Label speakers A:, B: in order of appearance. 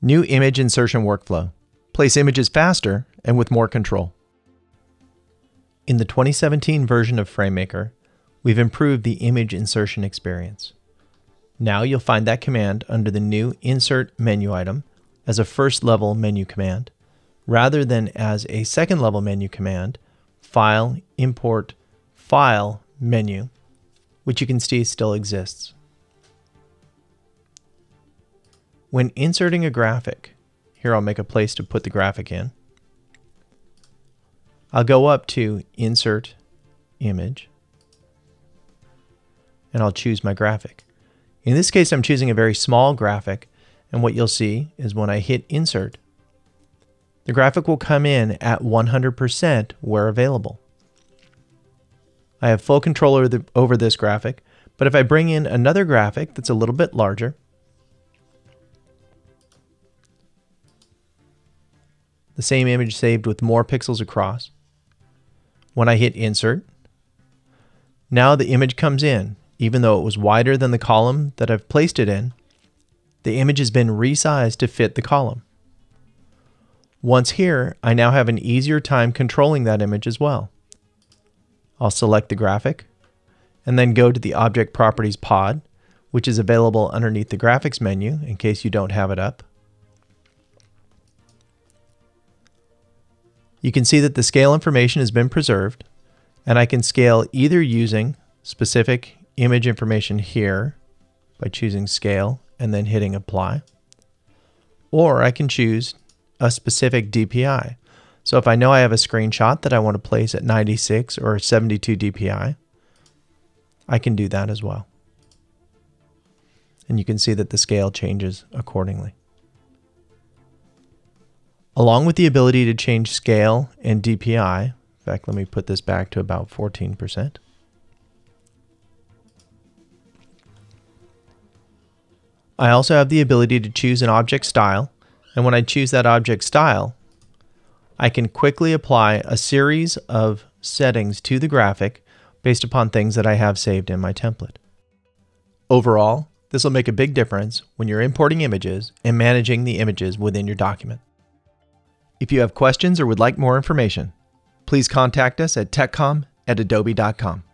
A: New image insertion workflow. Place images faster and with more control. In the 2017 version of FrameMaker, we've improved the image insertion experience. Now you'll find that command under the new Insert menu item as a first level menu command, rather than as a second level menu command, File, Import, File menu, which you can see still exists. When inserting a graphic, here I'll make a place to put the graphic in. I'll go up to Insert Image, and I'll choose my graphic. In this case, I'm choosing a very small graphic, and what you'll see is when I hit Insert, the graphic will come in at 100% where available. I have full control over, the, over this graphic, but if I bring in another graphic that's a little bit larger, the same image saved with more pixels across. When I hit insert, now the image comes in, even though it was wider than the column that I've placed it in, the image has been resized to fit the column. Once here, I now have an easier time controlling that image as well. I'll select the graphic, and then go to the Object Properties pod, which is available underneath the Graphics menu in case you don't have it up. You can see that the scale information has been preserved, and I can scale either using specific image information here by choosing scale and then hitting apply, or I can choose a specific DPI. So if I know I have a screenshot that I want to place at 96 or 72 DPI, I can do that as well. And you can see that the scale changes accordingly. Along with the ability to change scale and DPI, in fact, let me put this back to about 14%. I also have the ability to choose an object style, and when I choose that object style, I can quickly apply a series of settings to the graphic based upon things that I have saved in my template. Overall, this will make a big difference when you're importing images and managing the images within your document. If you have questions or would like more information, please contact us at techcomm at adobe.com.